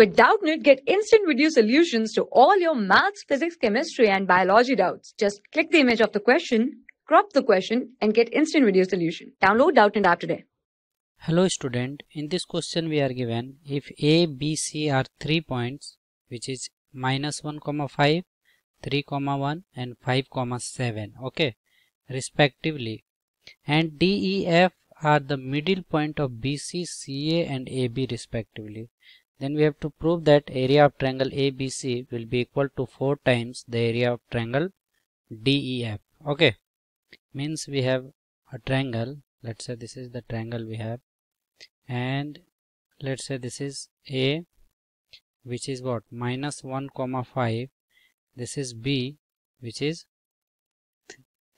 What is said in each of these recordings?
With Doubtnut, get instant video solutions to all your maths, physics, chemistry, and biology doubts. Just click the image of the question, crop the question, and get instant video solution. Download Doubtnut app today. Hello student, in this question we are given if a, b, c are three points which is minus 1 comma 5, 3 comma 1 and 5 comma 7 okay respectively and d, e, f are the middle point of B, C, C, A and AB respectively then we have to prove that area of triangle ABC will be equal to 4 times the area of triangle DEF okay. Means we have a triangle. Let's say this is the triangle we have. And let's say this is a which is what? Minus 1 comma 5 this is b which is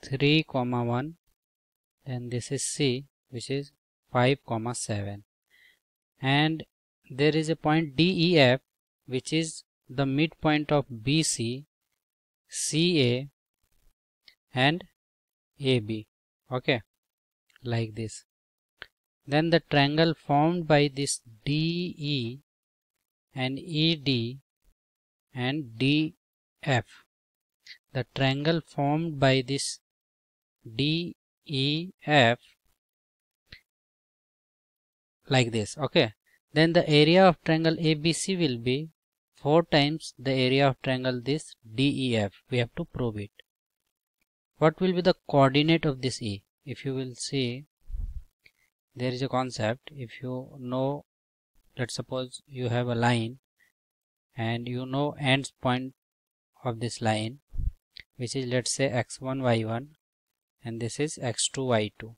3 comma 1 and this is c which is 5 comma 7 and there is a point def which is the midpoint of bc ca and ab okay like this. Then the triangle formed by this DE and ED and DF. The triangle formed by this DEF like this. Okay then the area of triangle ABC will be 4 times the area of triangle this DEF we have to prove it. What will be the coordinate of this E? If you will see there is a concept. If you know let's suppose you have a line and you know ends point of this line which is let's say x1 y1 and this is x2 y2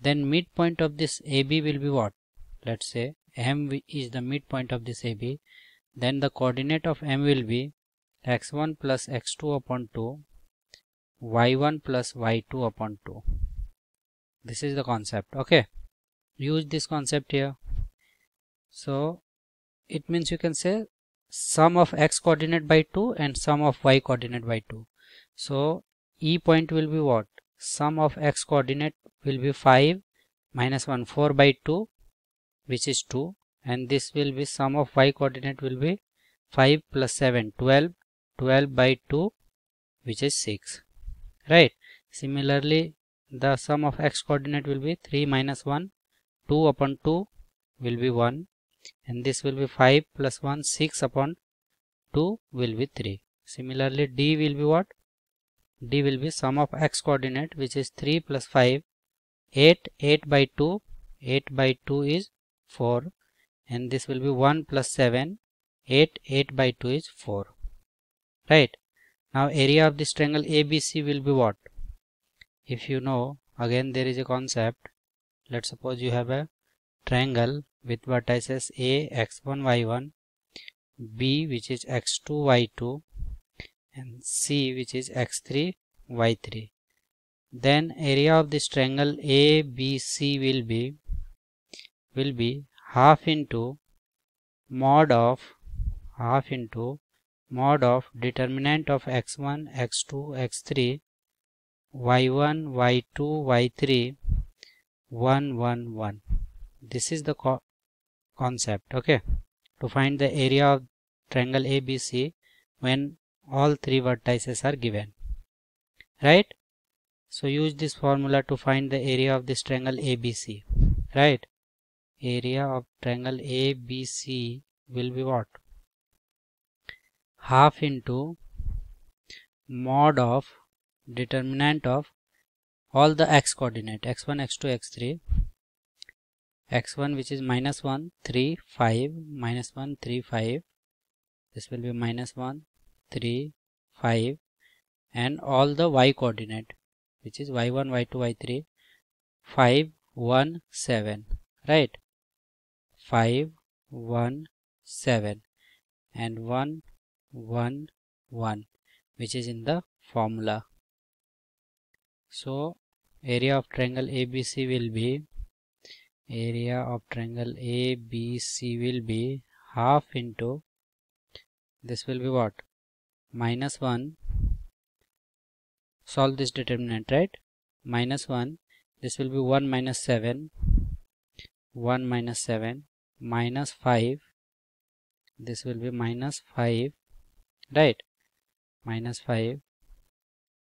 then midpoint of this AB will be what? Let's say M is the midpoint of this AB then the coordinate of M will be x1 plus x2 upon 2 y1 plus y2 upon 2 this is the concept. Okay. Use this concept here. So it means you can say sum of x coordinate by 2 and sum of y coordinate by 2 so e point will be what? Sum of x coordinate will be 5 minus 1 4 by 2 which is 2 and this will be sum of y coordinate will be 5 plus 7 12 12 by 2 which is 6 right. Similarly the sum of x coordinate will be 3 minus 1 2 upon 2 will be 1 and this will be 5 plus 1 6 upon 2 will be 3 similarly d will be what? D will be sum of x coordinate which is 3 plus 5 8 8 by 2 8 by 2 is 4 and this will be 1 plus 7 8 8 by 2 is 4 right? Now area of this triangle ABC will be what? If you know again there is a concept. Let's suppose you have a triangle with vertices a x1 y1 b which is x2 y2 and c which is x3 y3 then area of this triangle abc will be will be half into mod of half into mod of determinant of x1 x2 x3 y1 y2 y3 1 1 1 this is the co concept okay? To find the area of triangle ABC when all three vertices are given right? So use this formula to find the area of this triangle ABC right area of triangle ABC will be what? Half into mod of determinant of all the x coordinate x1 x2 x3 x1 which is minus 1 3 5 minus 1 3 5 this will be minus 1 3 5 and all the y coordinate which is y1 y2 y3 5 1 7 right 5 1 7 and 1 1 1 which is in the formula. So area of triangle ABC will be area of triangle ABC will be half into this will be what? Minus 1 solve this determinant right? Minus 1 this will be 1 minus 7 1 minus 7 minus 5 this will be minus 5 right? Minus 5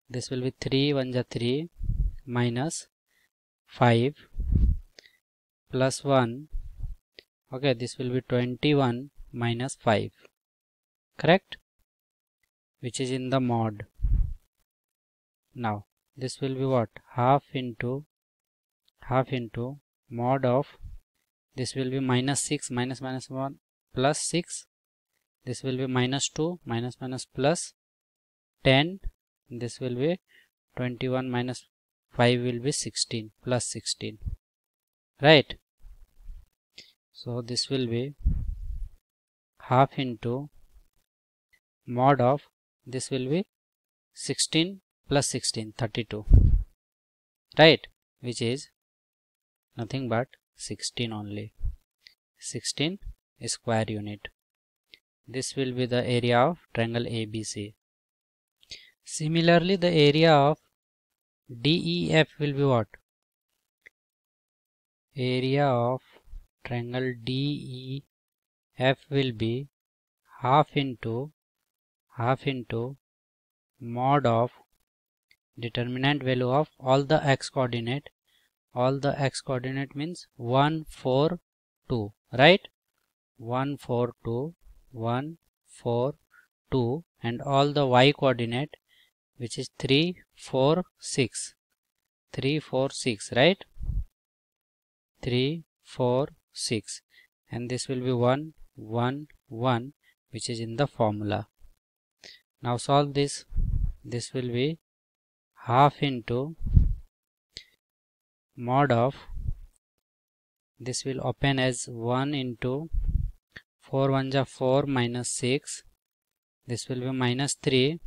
this will be 3 1 ja 3 minus 5 plus 1 okay this will be 21 minus 5 correct? Which is in the mod. Now this will be what? Half into half into mod of this will be minus 6 minus minus 1 plus 6 this will be minus 2 minus minus plus 10 this will be 21 minus 5 will be 16 plus 16 right? So this will be half into mod of this will be 16 plus 16 32 right? Which is nothing but 16 only. 16 square unit. This will be the area of triangle ABC similarly the area of DEF will be what? Area of triangle DEF will be half into half into mod of determinant value of all the x coordinate all the x coordinate means 1 4 2 right? 1 4 2 1 4 2 and all the y coordinate which is 3 4 6 3 4 6 right? 3 4 6 and this will be 1 1 1 which is in the formula. Now solve this. This will be half into mod of this will open as 1 into 4 1 ja 4 minus 6 this will be minus 3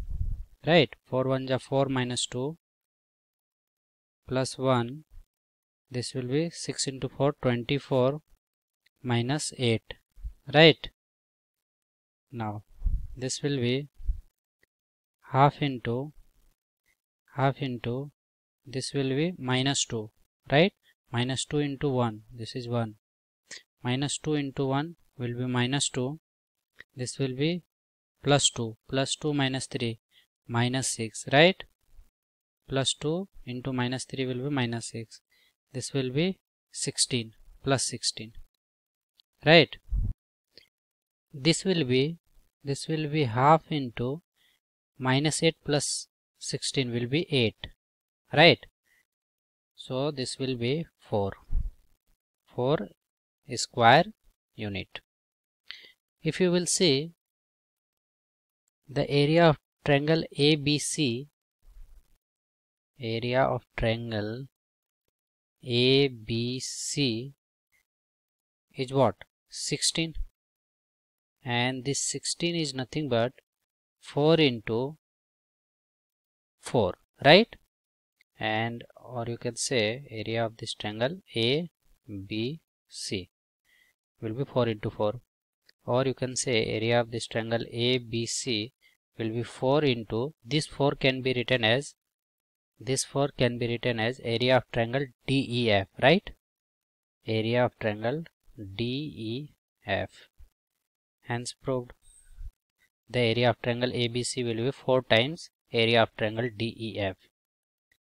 right? 4 1 ja 4 minus 2 plus 1 this will be 6 into 4 24 minus 8 right? Now this will be half into half into this will be minus 2 right? Minus 2 into 1 this is 1 minus 2 into 1 will be minus 2 this will be plus 2 plus 2 minus 3 minus 6 right? Plus 2 into minus 3 will be minus 6 this will be 16 plus 16 right? This will be this will be half into minus 8 plus 16 will be 8 right so this will be 4. 4 square unit. If you will see the area of triangle ABC, area of triangle ABC is what? 16 and this 16 is nothing but 4 into 4 right and or you can say area of this triangle A B C. Will be 4 into 4 or you can say area of this triangle ABC will be 4 into this 4 can be written as this 4 can be written as area of triangle DEF right? Area of triangle DEF hence proved the area of triangle ABC will be 4 times area of triangle DEF